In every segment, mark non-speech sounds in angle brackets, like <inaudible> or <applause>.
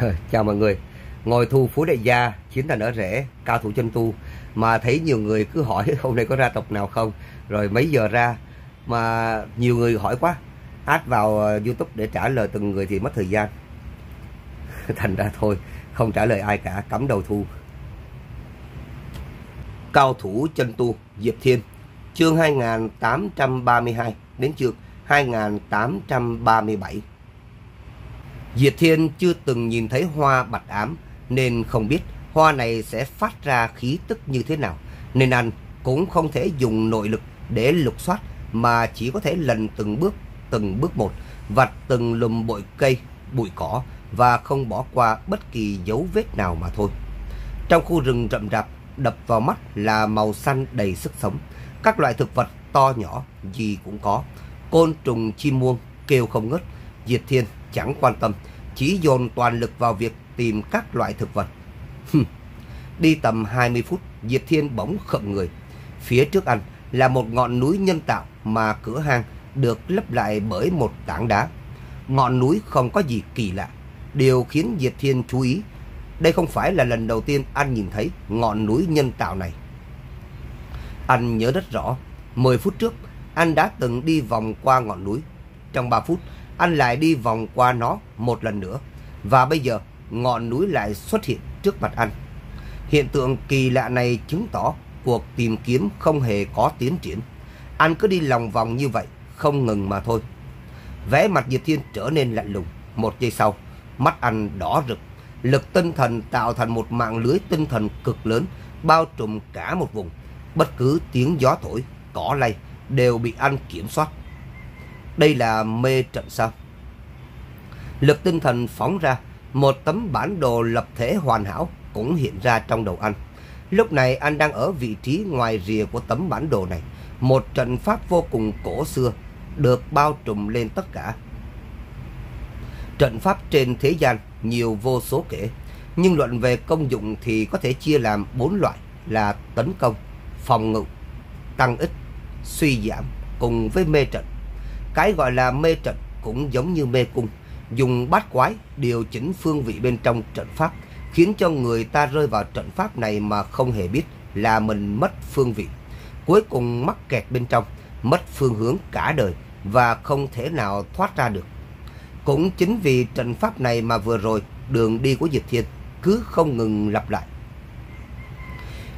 <laughs> Chào mọi người. Ngồi thu phú đại gia, Chiến thành ở rễ, Cao thủ chân tu. Mà thấy nhiều người cứ hỏi, <laughs> hôm nay có ra tộc nào không? Rồi mấy giờ ra? Mà nhiều người hỏi quá. Add vào ờ, youtube để trả lời từng người thì mất thời gian. <laughs> Thành ra thôi, Không trả lời ai cả, Cắm đầu thu. Cao thủ chân tu, Diệp Thiên. Chương 2832 Đến chương 2837 Diệp Thiên chưa từng nhìn thấy hoa bạch ám nên không biết hoa này sẽ phát ra khí tức như thế nào. Nên anh cũng không thể dùng nội lực để lục soát mà chỉ có thể lần từng bước, từng bước một, vạch từng lùm bụi cây, bụi cỏ và không bỏ qua bất kỳ dấu vết nào mà thôi. Trong khu rừng rậm rạp, đập vào mắt là màu xanh đầy sức sống. Các loại thực vật to nhỏ gì cũng có. Côn trùng chim muông kêu không ngớt. Diệp Thiên chẳng quan tâm, chỉ dồn toàn lực vào việc tìm các loại thực vật. Đi tầm 20 phút, Diệp Thiên bỗng khậm người. Phía trước anh là một ngọn núi nhân tạo mà cửa hang được lấp lại bởi một tảng đá. Ngọn núi không có gì kỳ lạ. Điều khiến Diệp Thiên chú ý, đây không phải là lần đầu tiên anh nhìn thấy ngọn núi nhân tạo này. Anh nhớ rất rõ, 10 phút trước, anh đã từng đi vòng qua ngọn núi. Trong 3 phút, anh lại đi vòng qua nó một lần nữa. Và bây giờ, ngọn núi lại xuất hiện trước mặt anh. Hiện tượng kỳ lạ này chứng tỏ cuộc tìm kiếm không hề có tiến triển. Anh cứ đi lòng vòng như vậy, không ngừng mà thôi. Vẻ mặt Diệp Thiên trở nên lạnh lùng. Một giây sau, mắt anh đỏ rực. Lực tinh thần tạo thành một mạng lưới tinh thần cực lớn, bao trùm cả một vùng. Bất cứ tiếng gió thổi, cỏ lay đều bị anh kiểm soát. Đây là mê trận sao? Lực tinh thần phóng ra, một tấm bản đồ lập thể hoàn hảo cũng hiện ra trong đầu anh. Lúc này anh đang ở vị trí ngoài rìa của tấm bản đồ này. Một trận pháp vô cùng cổ xưa được bao trùm lên tất cả. Trận pháp trên thế gian nhiều vô số kể, nhưng luận về công dụng thì có thể chia làm bốn loại là tấn công, phòng ngự, tăng ích, suy giảm cùng với mê trận. Cái gọi là mê trận cũng giống như mê cung, dùng bát quái điều chỉnh phương vị bên trong trận pháp, khiến cho người ta rơi vào trận pháp này mà không hề biết là mình mất phương vị. Cuối cùng mắc kẹt bên trong, mất phương hướng cả đời và không thể nào thoát ra được. Cũng chính vì trận pháp này mà vừa rồi đường đi của Diệp Thiên cứ không ngừng lặp lại.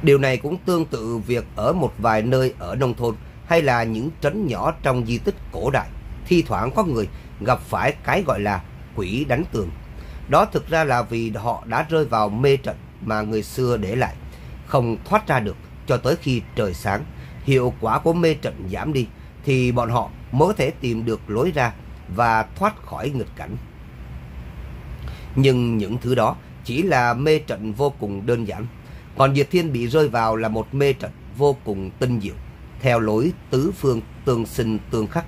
Điều này cũng tương tự việc ở một vài nơi ở nông thôn hay là những trấn nhỏ trong di tích cổ đại, thi thoảng có người gặp phải cái gọi là quỷ đánh tường. Đó thực ra là vì họ đã rơi vào mê trận mà người xưa để lại, không thoát ra được cho tới khi trời sáng. Hiệu quả của mê trận giảm đi thì bọn họ mới có thể tìm được lối ra và thoát khỏi nghịch cảnh. Nhưng những thứ đó chỉ là mê trận vô cùng đơn giản. Còn Diệp Thiên bị rơi vào là một mê trận vô cùng tinh diệu theo lối tứ phương tương sinh tương khắc.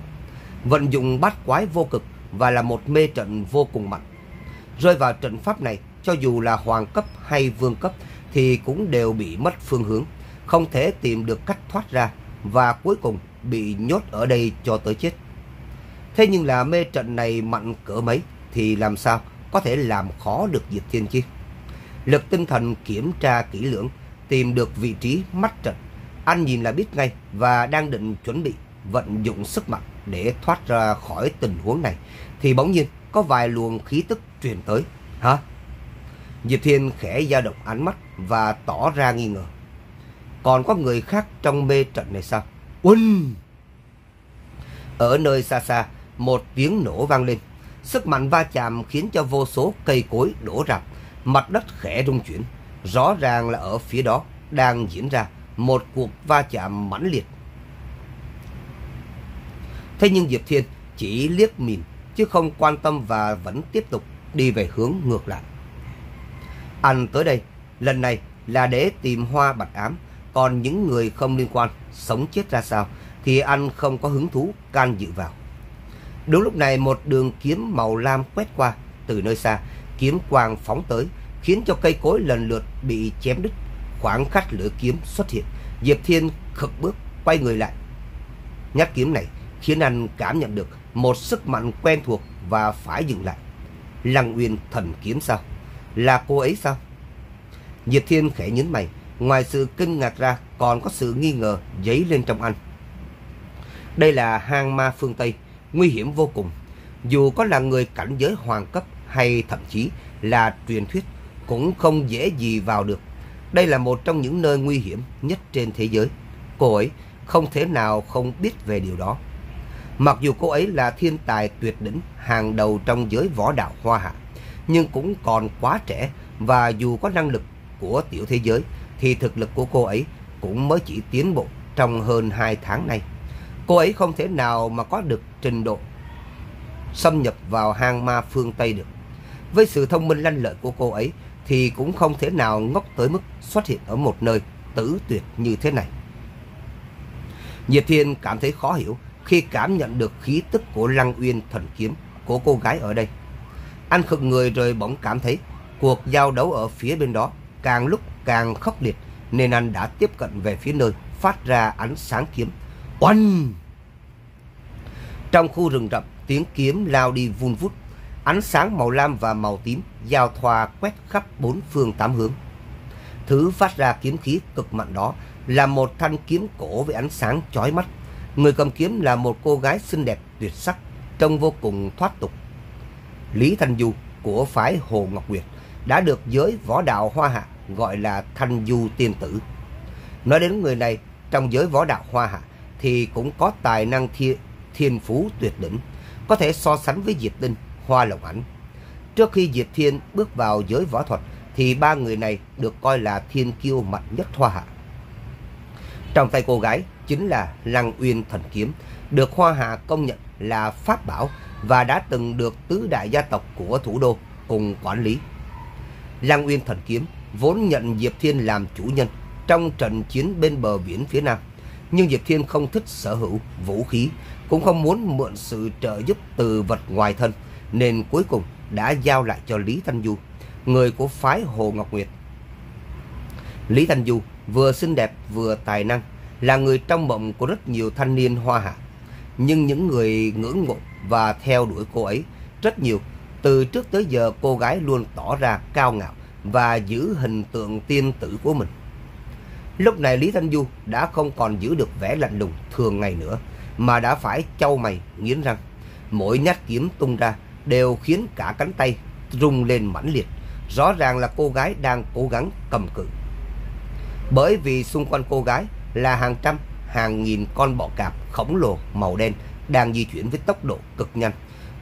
Vận dụng bát quái vô cực và là một mê trận vô cùng mạnh. Rơi vào trận pháp này, cho dù là hoàng cấp hay vương cấp thì cũng đều bị mất phương hướng, không thể tìm được cách thoát ra và cuối cùng bị nhốt ở đây cho tới chết. Thế nhưng là mê trận này mạnh cỡ mấy thì làm sao có thể làm khó được Diệp Thiên chứ? Lực tinh thần kiểm tra kỹ lưỡng, tìm được vị trí mắt trận anh nhìn là biết ngay và đang định chuẩn bị vận dụng sức mạnh để thoát ra khỏi tình huống này. Thì bỗng nhiên có vài luồng khí tức truyền tới. Hả? Diệp Thiên khẽ dao động ánh mắt và tỏ ra nghi ngờ. Còn có người khác trong mê trận này sao? Quân. Ở nơi xa xa, một tiếng nổ vang lên. Sức mạnh va chạm khiến cho vô số cây cối đổ rạp. Mặt đất khẽ rung chuyển. Rõ ràng là ở phía đó đang diễn ra một cuộc va chạm mãnh liệt. Thế nhưng Diệp Thiên chỉ liếc nhìn chứ không quan tâm và vẫn tiếp tục đi về hướng ngược lại. Anh tới đây lần này là để tìm hoa bạch ám, còn những người không liên quan sống chết ra sao thì anh không có hứng thú can dự vào. Đúng lúc này một đường kiếm màu lam quét qua từ nơi xa, kiếm quang phóng tới khiến cho cây cối lần lượt bị chém đứt Khoảng khắc lưỡi kiếm xuất hiện, Diệp Thiên khực bước, quay người lại. Nhát kiếm này khiến anh cảm nhận được một sức mạnh quen thuộc và phải dừng lại. Lăng Uyên thần kiếm sao? Là cô ấy sao? Diệp Thiên khẽ nhấn mày, ngoài sự kinh ngạc ra còn có sự nghi ngờ dấy lên trong anh. Đây là hang ma phương Tây, nguy hiểm vô cùng. Dù có là người cảnh giới hoàng cấp hay thậm chí là truyền thuyết, cũng không dễ gì vào được. Đây là một trong những nơi nguy hiểm nhất trên thế giới. Cô ấy không thể nào không biết về điều đó. Mặc dù cô ấy là thiên tài tuyệt đỉnh hàng đầu trong giới võ đạo hoa hạ, nhưng cũng còn quá trẻ và dù có năng lực của tiểu thế giới thì thực lực của cô ấy cũng mới chỉ tiến bộ trong hơn 2 tháng nay. Cô ấy không thể nào mà có được trình độ xâm nhập vào hang ma phương Tây được. Với sự thông minh lanh lợi của cô ấy thì cũng không thể nào ngốc tới mức xuất hiện ở một nơi tử tuyệt như thế này. Diệp Thiên cảm thấy khó hiểu khi cảm nhận được khí tức của Lăng Uyên thần kiếm của cô gái ở đây. Anh khựng người rồi bỗng cảm thấy cuộc giao đấu ở phía bên đó càng lúc càng khốc liệt nên anh đã tiếp cận về phía nơi phát ra ánh sáng kiếm. Oanh! Trong khu rừng rậm, tiếng kiếm lao đi vun vút. Ánh sáng màu lam và màu tím giao thoa quét khắp bốn phương tám hướng. Thứ phát ra kiếm khí cực mạnh đó là một thanh kiếm cổ với ánh sáng chói mắt. Người cầm kiếm là một cô gái xinh đẹp tuyệt sắc, trông vô cùng thoát tục. Lý Thanh Du của phái Hồ Ngọc Nguyệt đã được giới võ đạo Hoa Hạ gọi là Thanh Du Tiên Tử. Nói đến người này, trong giới võ đạo Hoa Hạ thì cũng có tài năng thiên, thiên phú tuyệt đỉnh, có thể so sánh với Diệp Tinh, Hoa Lộng Ảnh. Trước khi Diệp Thiên bước vào giới võ thuật thì ba người này được coi là thiên kiêu mạnh nhất Hoa Hạ. Trong tay cô gái chính là Lăng Uyên Thần Kiếm, được Hoa Hạ công nhận là pháp bảo và đã từng được tứ đại gia tộc của thủ đô cùng quản lý. Lăng Uyên Thần Kiếm vốn nhận Diệp Thiên làm chủ nhân trong trận chiến bên bờ biển phía Nam. Nhưng Diệp Thiên không thích sở hữu vũ khí, cũng không muốn mượn sự trợ giúp từ vật ngoài thân, nên cuối cùng đã giao lại cho Lý Thanh Du, người của phái Hồ Ngọc Nguyệt. Lý Thanh Du vừa xinh đẹp vừa tài năng, là người trong mộng của rất nhiều thanh niên hoa hạ. Nhưng những người ngưỡng mộ và theo đuổi cô ấy rất nhiều. Từ trước tới giờ cô gái luôn tỏ ra cao ngạo và giữ hình tượng tiên tử của mình. Lúc này Lý Thanh Du đã không còn giữ được vẻ lạnh lùng thường ngày nữa, mà đã phải châu mày nghiến răng. Mỗi nhát kiếm tung ra đều khiến cả cánh tay rung lên mãnh liệt. Rõ ràng là cô gái đang cố gắng cầm cự. Bởi vì xung quanh cô gái là hàng trăm, hàng nghìn con bọ cạp khổng lồ màu đen đang di chuyển với tốc độ cực nhanh.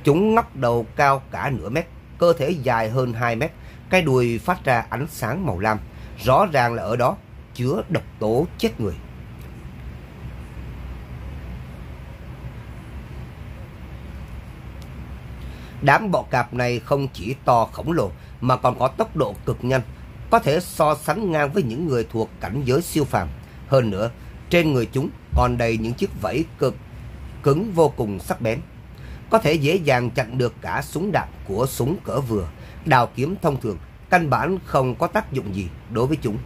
Chúng ngóc đầu cao cả nửa mét, cơ thể dài hơn 2 mét, cái đuôi phát ra ánh sáng màu lam. Rõ ràng là ở đó chứa độc tố chết người. Đám bọ cạp này không chỉ to khổng lồ mà còn có tốc độ cực nhanh, có thể so sánh ngang với những người thuộc cảnh giới siêu phàm. Hơn nữa, trên người chúng còn đầy những chiếc vẫy cực cứng vô cùng sắc bén. Có thể dễ dàng chặn được cả súng đạn của súng cỡ vừa, đào kiếm thông thường, căn bản không có tác dụng gì đối với chúng.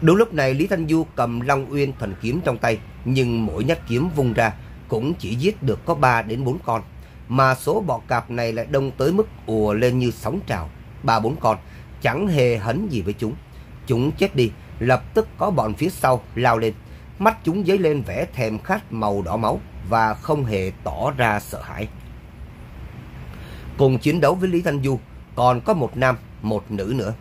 Đúng lúc này Lý Thanh Du cầm Long Uyên thần kiếm trong tay, nhưng mỗi nhát kiếm vung ra cũng chỉ giết được có 3 đến 4 con, mà số bọ cạp này lại đông tới mức ùa lên như sóng trào, ba bốn con, chẳng hề hấn gì với chúng. Chúng chết đi, lập tức có bọn phía sau lao lên, mắt chúng dấy lên vẻ thèm khát màu đỏ máu và không hề tỏ ra sợ hãi. Cùng chiến đấu với Lý Thanh Du, còn có một nam, một nữ nữa.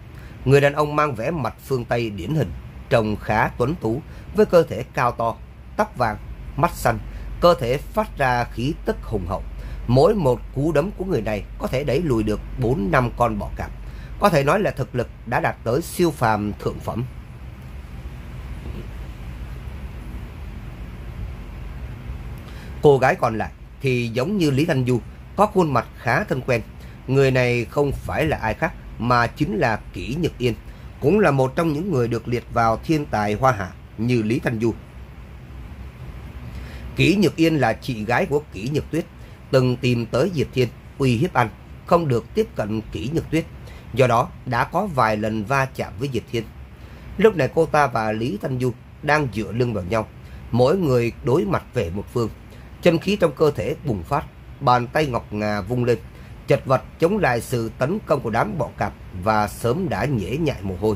Người đàn ông mang vẻ mặt phương Tây điển hình, trông khá tuấn tú, với cơ thể cao to, tóc vàng, mắt xanh, cơ thể phát ra khí tức hùng hậu. Mỗi một cú đấm của người này có thể đẩy lùi được 4 năm con bọ cạp. Có thể nói là thực lực đã đạt tới siêu phàm thượng phẩm. Cô gái còn lại thì giống như Lý Thanh Du, có khuôn mặt khá thân quen. Người này không phải là ai khác mà chính là Kỷ Nhật Yên, cũng là một trong những người được liệt vào thiên tài hoa hạ như Lý Thanh Du. Kỷ Nhật Yên là chị gái của Kỷ Nhật Tuyết, từng tìm tới Diệp Thiên uy hiếp anh, không được tiếp cận kỹ Nhật Tuyết. Do đó đã có vài lần va chạm với Diệp Thiên. Lúc này cô ta và Lý Thanh Du đang dựa lưng vào nhau, mỗi người đối mặt về một phương. Chân khí trong cơ thể bùng phát, bàn tay ngọc ngà vung lên, chật vật chống lại sự tấn công của đám bọ cạp và sớm đã nhễ nhại mồ hôi.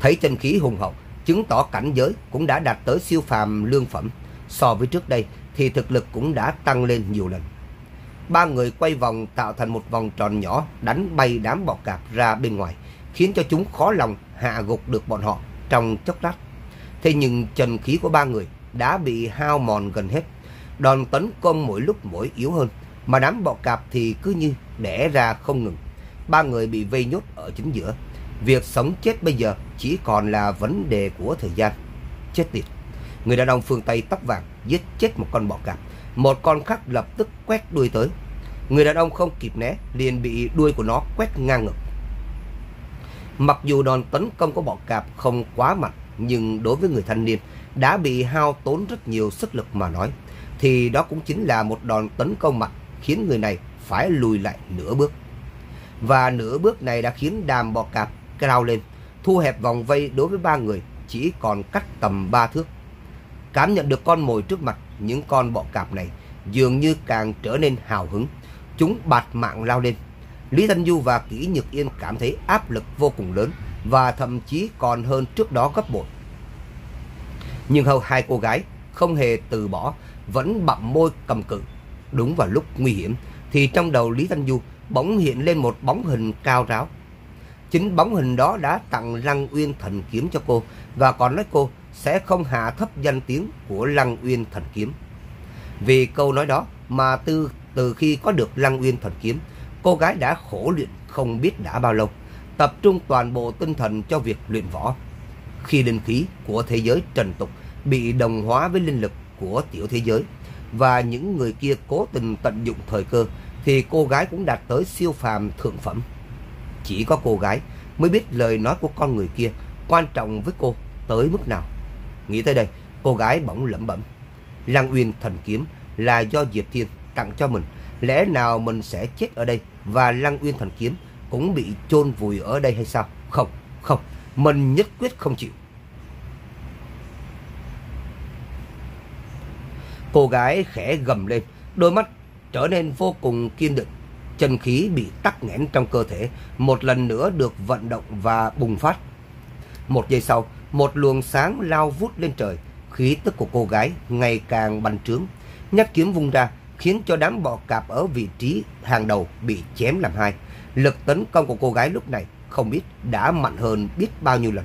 Thấy chân khí hùng hậu, chứng tỏ cảnh giới cũng đã đạt tới siêu phàm lương phẩm. So với trước đây thì thực lực cũng đã tăng lên nhiều lần. Ba người quay vòng tạo thành một vòng tròn nhỏ đánh bay đám bọ cạp ra bên ngoài, khiến cho chúng khó lòng hạ gục được bọn họ trong chốc lát. Thế nhưng chân khí của ba người đã bị hao mòn gần hết. Đòn tấn công mỗi lúc mỗi yếu hơn, mà đám bọ cạp thì cứ như đẻ ra không ngừng. Ba người bị vây nhốt ở chính giữa. Việc sống chết bây giờ chỉ còn là vấn đề của thời gian. Chết tiệt. Người đàn ông phương Tây tóc vàng giết chết một con bọ cạp. Một con khác lập tức quét đuôi tới. Người đàn ông không kịp né, liền bị đuôi của nó quét ngang ngực. Mặc dù đòn tấn công của bọ cạp không quá mạnh, nhưng đối với người thanh niên đã bị hao tốn rất nhiều sức lực mà nói, thì đó cũng chính là một đòn tấn công mạnh khiến người này phải lùi lại nửa bước. Và nửa bước này đã khiến đàm bọ cạp cao lên, thu hẹp vòng vây đối với ba người chỉ còn cách tầm ba thước. Cảm nhận được con mồi trước mặt, những con bọ cạp này dường như càng trở nên hào hứng. Chúng bạt mạng lao lên. Lý Thanh Du và Kỷ Nhược Yên cảm thấy áp lực vô cùng lớn và thậm chí còn hơn trước đó gấp bội. Nhưng hầu hai cô gái không hề từ bỏ, vẫn bặm môi cầm cự. Đúng vào lúc nguy hiểm thì trong đầu Lý Thanh Du bỗng hiện lên một bóng hình cao ráo. Chính bóng hình đó đã tặng Lăng Uyên Thần Kiếm cho cô và còn nói cô sẽ không hạ thấp danh tiếng của Lăng Uyên Thần Kiếm. Vì câu nói đó mà từ từ khi có được Lăng Uyên Thần Kiếm, cô gái đã khổ luyện không biết đã bao lâu, tập trung toàn bộ tinh thần cho việc luyện võ. Khi linh khí của thế giới trần tục bị đồng hóa với linh lực của tiểu thế giới và những người kia cố tình tận dụng thời cơ thì cô gái cũng đạt tới siêu phàm thượng phẩm. Chỉ có cô gái mới biết lời nói của con người kia quan trọng với cô tới mức nào. Nghĩ tới đây, cô gái bỗng lẩm bẩm. Lăng Uyên thần kiếm là do Diệp Thiên tặng cho mình. Lẽ nào mình sẽ chết ở đây và Lăng Uyên thần kiếm cũng bị chôn vùi ở đây hay sao? Không, không, mình nhất quyết không chịu. Cô gái khẽ gầm lên, đôi mắt trở nên vô cùng kiên định. Chân khí bị tắc nghẽn trong cơ thể, một lần nữa được vận động và bùng phát. Một giây sau, một luồng sáng lao vút lên trời, khí tức của cô gái ngày càng bành trướng. Nhát kiếm vung ra, khiến cho đám bọ cạp ở vị trí hàng đầu bị chém làm hai. Lực tấn công của cô gái lúc này không biết đã mạnh hơn biết bao nhiêu lần.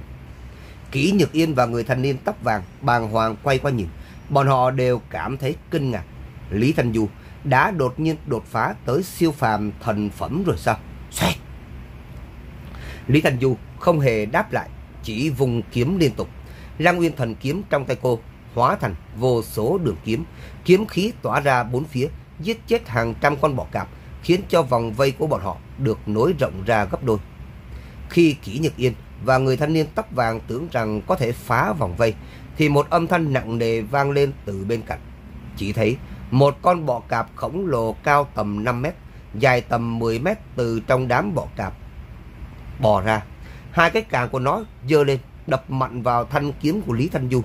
Kỷ Nhược Yên và người thanh niên tóc vàng bàng hoàng quay qua nhìn. Bọn họ đều cảm thấy kinh ngạc. Lý Thanh Du đã đột nhiên đột phá tới siêu phàm thần phẩm rồi sao? Xoay! Lý Thanh Du không hề đáp lại, chỉ vùng kiếm liên tục. Lăng Nguyên thần kiếm trong tay cô hóa thành vô số đường kiếm, kiếm khí tỏa ra bốn phía, giết chết hàng trăm con bọ cạp, khiến cho vòng vây của bọn họ được nối rộng ra gấp đôi. Khi Kỷ Nhật Yên và người thanh niên tóc vàng tưởng rằng có thể phá vòng vây, thì một âm thanh nặng nề vang lên từ bên cạnh. Chỉ thấy một con bọ cạp khổng lồ cao tầm 5 mét, dài tầm 10 mét từ trong đám bọ cạp bò ra. Hai cái càng của nó dơ lên, đập mạnh vào thanh kiếm của Lý Thanh Du.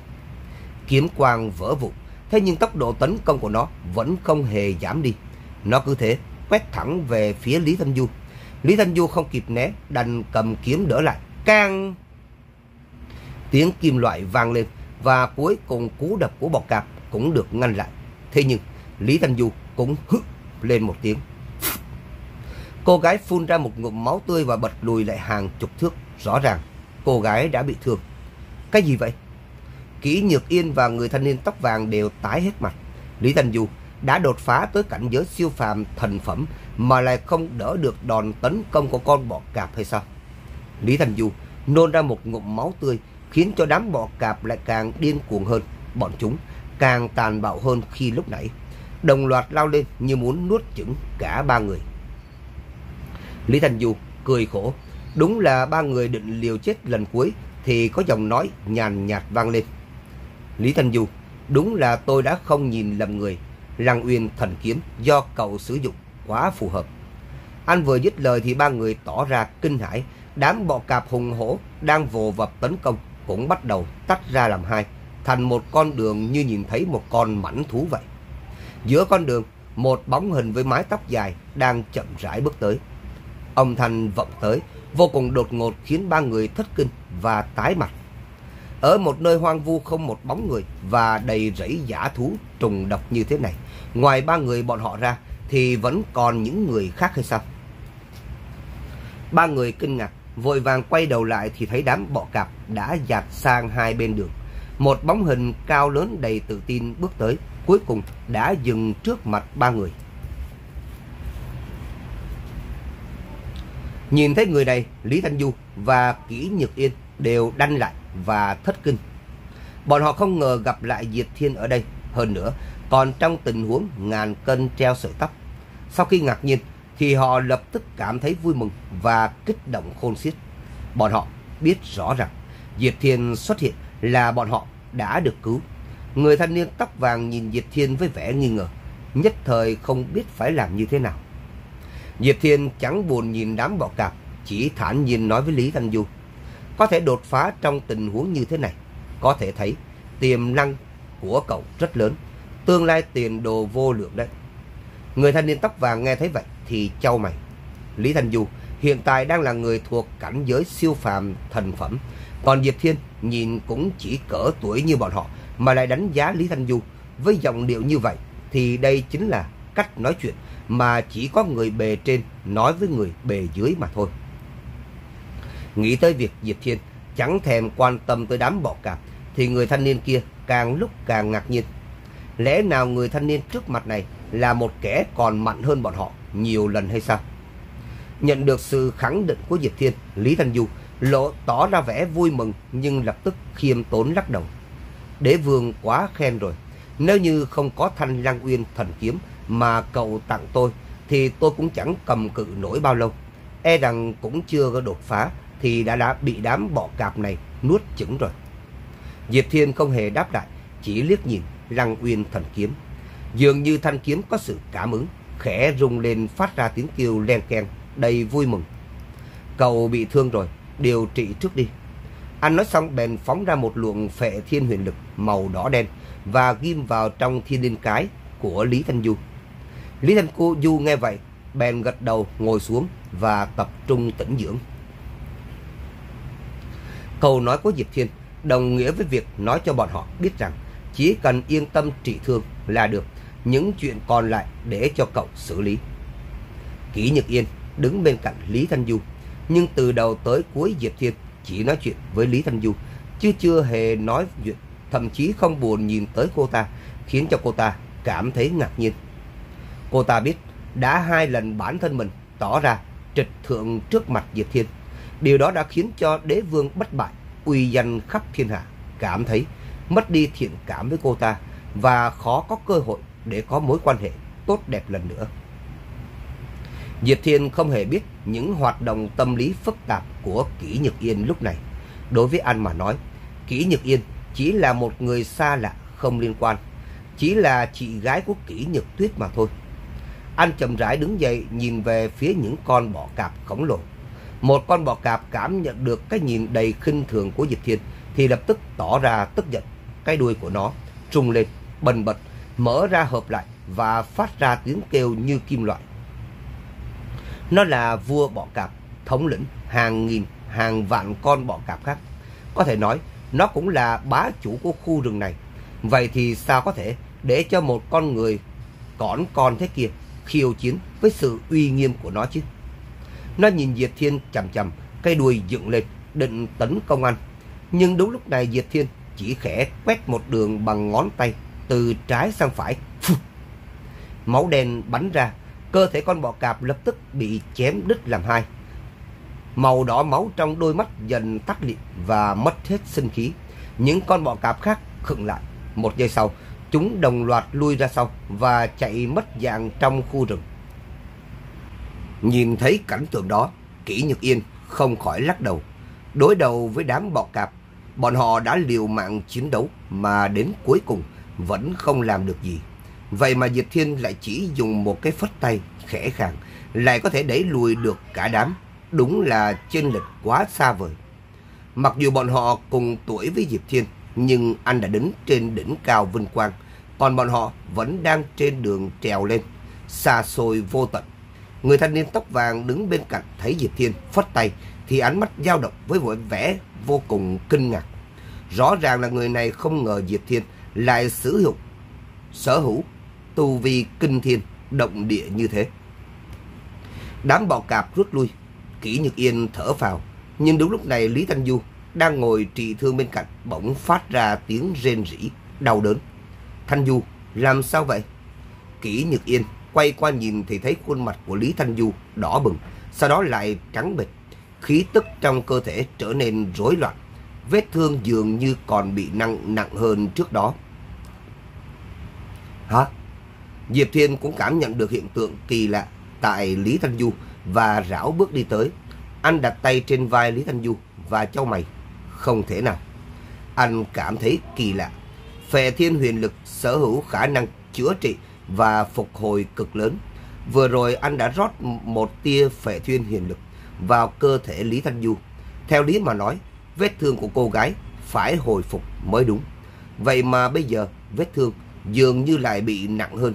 Kiếm quang vỡ vụn, thế nhưng tốc độ tấn công của nó vẫn không hề giảm đi. Nó cứ thế quét thẳng về phía Lý Thanh Du. Lý Thanh Du không kịp né, đành cầm kiếm đỡ lại. Càng... Tiếng kim loại vang lên và cuối cùng cú đập của bọc cạp cũng được ngăn lại. Thế nhưng Lý Thanh Du cũng hứ lên một tiếng. Cô gái phun ra một ngụm máu tươi và bật lùi lại hàng chục thước. Rõ ràng, cô gái đã bị thương. Cái gì vậy? Kỷ Nhược Yên và người thanh niên tóc vàng đều tái hết mặt. Lý Thanh Du đã đột phá tới cảnh giới siêu phàm thần phẩm mà lại không đỡ được đòn tấn công của con bọ cạp hay sao? Lý Thanh Du nôn ra một ngụm máu tươi, khiến cho đám bọ cạp lại càng điên cuồng hơn. Bọn chúng càng tàn bạo hơn khi lúc nãy. Đồng loạt lao lên như muốn nuốt chửng cả ba người. Lý Thanh Du cười khổ. Đúng là ba người định liều chết lần cuối thì có giọng nói nhàn nhạt vang lên. Lý Thanh Du, đúng là tôi đã không nhìn lầm người. Lăng Uyên thần kiếm do cậu sử dụng quá phù hợp. Anh vừa dứt lời thì ba người tỏ ra kinh hãi. Đám bọ cạp hùng hổ đang vồ vập tấn công cũng bắt đầu tách ra làm hai, thành một con đường như nhìn thấy một con mảnh thú vậy. Giữa con đường, một bóng hình với mái tóc dài đang chậm rãi bước tới. ông thanh vọng tới, vô cùng đột ngột khiến ba người thất kinh và tái mặt. Ở một nơi hoang vu không một bóng người và đầy rẫy giả thú trùng độc như thế này, ngoài ba người bọn họ ra thì vẫn còn những người khác hay sao? Ba người kinh ngạc, vội vàng quay đầu lại thì thấy đám bọ cạp đã dạt sang hai bên đường. Một bóng hình cao lớn đầy tự tin bước tới, cuối cùng đã dừng trước mặt ba người. Nhìn thấy người này, Lý Thanh Du và Kỷ Nhật Yên đều đanh lại và thất kinh. Bọn họ không ngờ gặp lại Diệp Thiên ở đây. Hơn nữa, còn trong tình huống ngàn cân treo sợi tóc. Sau khi ngạc nhiên, thì họ lập tức cảm thấy vui mừng và kích động khôn xiết. Bọn họ biết rõ rằng Diệp Thiên xuất hiện là bọn họ đã được cứu. Người thanh niên tóc vàng nhìn Diệp Thiên với vẻ nghi ngờ, nhất thời không biết phải làm như thế nào. Diệp Thiên chẳng buồn nhìn đám bọ cạp, chỉ thản nhiên nói với Lý Thanh Du. Có thể đột phá trong tình huống như thế này, có thể thấy tiềm năng của cậu rất lớn, tương lai tiền đồ vô lượng đấy. Người thanh niên tóc vàng nghe thấy vậy thì trao mày. Lý Thanh Du hiện tại đang là người thuộc cảnh giới siêu phàm thần phẩm, còn Diệp Thiên nhìn cũng chỉ cỡ tuổi như bọn họ mà lại đánh giá Lý Thanh Du với giọng điệu như vậy thì đây chính là cách nói chuyện mà chỉ có người bề trên nói với người bề dưới mà thôi. Nghĩ tới việc Diệp Thiên chẳng thèm quan tâm tới đám bọ cạp thì người thanh niên kia càng lúc càng ngạc nhiên. Lẽ nào người thanh niên trước mặt này là một kẻ còn mạnh hơn bọn họ nhiều lần hay sao? Nhận được sự khẳng định của Diệp Thiên, Lý Thanh Du lộ tỏ ra vẻ vui mừng nhưng lập tức khiêm tốn lắc đầu. Đế vương quá khen rồi, nếu như không có thanh lăng uyên thần kiếm mà cậu tặng tôi thì tôi cũng chẳng cầm cự nổi bao lâu. E rằng cũng chưa có đột phá thì đã, đã bị đám bọ cạp này nuốt chửng rồi. Diệp Thiên không hề đáp lại, chỉ liếc nhìn Lăng Uyên thần kiếm. Dường như thanh kiếm có sự cảm ứng, khẽ rung lên phát ra tiếng kêu len keng, đầy vui mừng. Cậu bị thương rồi, điều trị trước đi. Anh nói xong bèn phóng ra một luồng phệ thiên huyền lực màu đỏ đen và ghim vào trong thiên linh cái của Lý Thanh Du. Lý Thanh Cô Du nghe vậy, bèn gật đầu ngồi xuống và tập trung tĩnh dưỡng. Câu nói của Diệp Thiên đồng nghĩa với việc nói cho bọn họ biết rằng chỉ cần yên tâm trị thương là được, những chuyện còn lại để cho cậu xử lý. Kỷ Nhật Yên đứng bên cạnh Lý Thanh Du, nhưng từ đầu tới cuối Diệp Thiên chỉ nói chuyện với Lý Thanh Du, chứ chưa hề nói chuyện, thậm chí không buồn nhìn tới cô ta, khiến cho cô ta cảm thấy ngạc nhiên. Cô ta biết đã hai lần bản thân mình tỏ ra trịch thượng trước mặt Diệp Thiên. Điều đó đã khiến cho đế vương bất bại, uy danh khắp thiên hạ, cảm thấy mất đi thiện cảm với cô ta và khó có cơ hội để có mối quan hệ tốt đẹp lần nữa. Diệp Thiên không hề biết những hoạt động tâm lý phức tạp của Kỷ Nhật Yên lúc này. Đối với anh mà nói, Kỷ Nhật Yên chỉ là một người xa lạ không liên quan, chỉ là chị gái của Kỷ Nhật Tuyết mà thôi. Anh chậm rãi đứng dậy nhìn về phía những con bọ cạp khổng lồ. Một con bọ cạp cảm nhận được cái nhìn đầy khinh thường của Diệp Thiên thì lập tức tỏ ra tức giận. Cái đuôi của nó trùng lên, bần bật, mở ra hợp lại và phát ra tiếng kêu như kim loại. Nó là vua bọ cạp, thống lĩnh hàng nghìn, hàng vạn con bọ cạp khác. Có thể nói, nó cũng là bá chủ của khu rừng này. Vậy thì sao có thể để cho một con người cõn con thế kia khiêu chiến với sự uy nghiêm của nó chứ. Nó nhìn Diệp Thiên chằm chằm, cây đuôi dựng lên, định tấn công anh. Nhưng đúng lúc này Diệp Thiên chỉ khẽ quét một đường bằng ngón tay từ trái sang phải. Phù. Máu đen bắn ra, cơ thể con bọ cạp lập tức bị chém đứt làm hai. Màu đỏ máu trong đôi mắt dần tắt liệm và mất hết sinh khí. Những con bọ cạp khác khựng lại. Một giây sau, Chúng đồng loạt lui ra sau và chạy mất dạng trong khu rừng. Nhìn thấy cảnh tượng đó, Kỷ Nhật Yên không khỏi lắc đầu. Đối đầu với đám bọ cạp, bọn họ đã liều mạng chiến đấu mà đến cuối cùng vẫn không làm được gì. Vậy mà Diệp Thiên lại chỉ dùng một cái phất tay khẽ khàng, lại có thể đẩy lùi được cả đám. Đúng là chênh lệch quá xa vời. Mặc dù bọn họ cùng tuổi với Diệp Thiên, nhưng anh đã đứng trên đỉnh cao vinh quang, còn bọn họ vẫn đang trên đường trèo lên. xa xôi vô tận. Người thanh niên tóc vàng đứng bên cạnh thấy Diệp Thiên phất tay thì ánh mắt dao động với vẻ vẻ vô cùng kinh ngạc. Rõ ràng là người này không ngờ Diệp Thiên lại sử dụng sở hữu tu vi kinh thiên động địa như thế. Đám bọ cạp rút lui, Kỷ nhược Yên thở phào, nhưng đúng lúc này Lý Thanh Du đang ngồi trị thương bên cạnh bỗng phát ra tiếng rên rỉ đau đớn. Thanh Du, làm sao vậy? Kỷ Nhật Yên quay qua nhìn thì thấy khuôn mặt của Lý Thanh Du đỏ bừng, sau đó lại trắng bệch, khí tức trong cơ thể trở nên rối loạn, vết thương dường như còn bị nặng nặng hơn trước đó. Hả? Diệp Thiên cũng cảm nhận được hiện tượng kỳ lạ tại Lý Thanh Du và rảo bước đi tới. Anh đặt tay trên vai Lý Thanh Du và châu mày. Không thể nào. Anh cảm thấy kỳ lạ. Phè thiên huyền lực sở hữu khả năng chữa trị và phục hồi cực lớn. Vừa rồi anh đã rót một tia Phè thiên huyền lực vào cơ thể Lý Thanh Du. Theo lý mà nói, vết thương của cô gái phải hồi phục mới đúng. Vậy mà bây giờ vết thương dường như lại bị nặng hơn.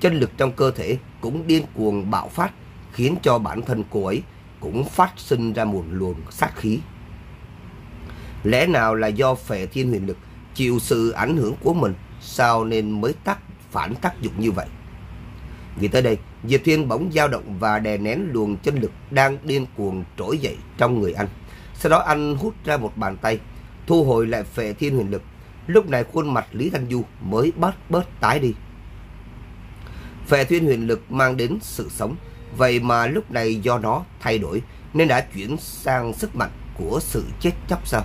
Chân lực trong cơ thể cũng điên cuồng bạo phát, khiến cho bản thân cô ấy cũng phát sinh ra một luồng sát khí. Lẽ nào là do phệ thiên huyền lực chịu sự ảnh hưởng của mình, sao nên mới tác phản tác dụng như vậy? Vì tới đây, Diệp Thiên bỗng dao động và đè nén luồng chân lực đang điên cuồng trỗi dậy trong người anh. Sau đó anh hút ra một bàn tay, thu hồi lại phệ thiên huyền lực. Lúc này khuôn mặt Lý Thanh Du mới bớt bớt tái đi. Phệ thiên huyền lực mang đến sự sống, vậy mà lúc này do nó thay đổi nên đã chuyển sang sức mạnh của sự chết chóc sao?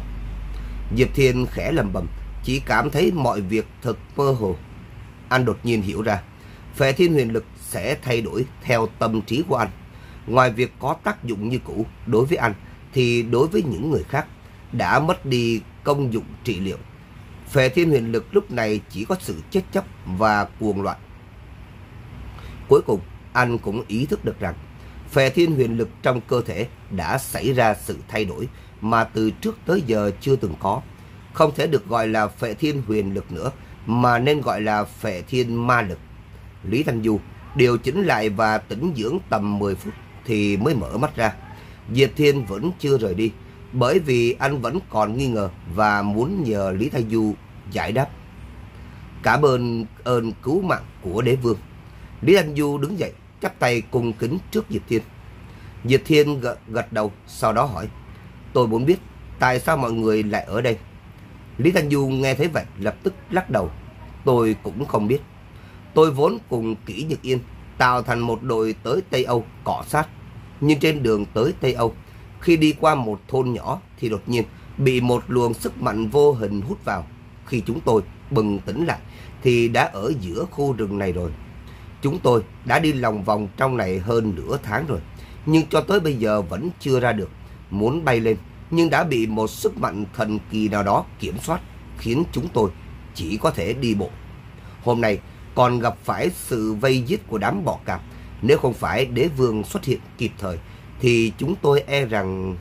Diệp Thiên khẽ lầm bầm, chỉ cảm thấy mọi việc thật mơ hồ. Anh đột nhiên hiểu ra, phệ thiên huyền lực sẽ thay đổi theo tâm trí của anh. Ngoài việc có tác dụng như cũ đối với anh, thì đối với những người khác đã mất đi công dụng trị liệu. Phệ thiên huyền lực lúc này chỉ có sự chết chóc và cuồng loạn. Cuối cùng, anh cũng ý thức được rằng phệ thiên huyền lực trong cơ thể đã xảy ra sự thay đổi mà từ trước tới giờ chưa từng có. Không thể được gọi là phệ thiên huyền lực nữa, mà nên gọi là phệ thiên ma lực. Lý Thanh Du điều chỉnh lại và tĩnh dưỡng tầm 10 phút thì mới mở mắt ra. Diệp Thiên vẫn chưa rời đi, bởi vì anh vẫn còn nghi ngờ và muốn nhờ Lý Thanh Du giải đáp. Cả bên ơn cứu mạng của đế vương. Lý Thanh Du đứng dậy, chắp tay cung kính trước Diệp Thiên. Diệp Thiên gật, gật đầu, sau đó hỏi. Tôi muốn biết tại sao mọi người lại ở đây. Lý Thanh Du nghe thấy vậy lập tức lắc đầu. Tôi cũng không biết. Tôi vốn cùng Kỷ Nhật Yên tạo thành một đội tới Tây Âu cọ sát. Nhưng trên đường tới Tây Âu, khi đi qua một thôn nhỏ thì đột nhiên bị một luồng sức mạnh vô hình hút vào. Khi chúng tôi bừng tỉnh lại thì đã ở giữa khu rừng này rồi. Chúng tôi đã đi lòng vòng trong này hơn nửa tháng rồi. Nhưng cho tới bây giờ vẫn chưa ra được. Muốn bay lên nhưng đã bị một sức mạnh thần kỳ nào đó kiểm soát, khiến chúng tôi chỉ có thể đi bộ. Hôm nay còn gặp phải sự vây giết của đám bọ cạp. Nếu không phải đế vương xuất hiện kịp thời, thì chúng tôi e rằng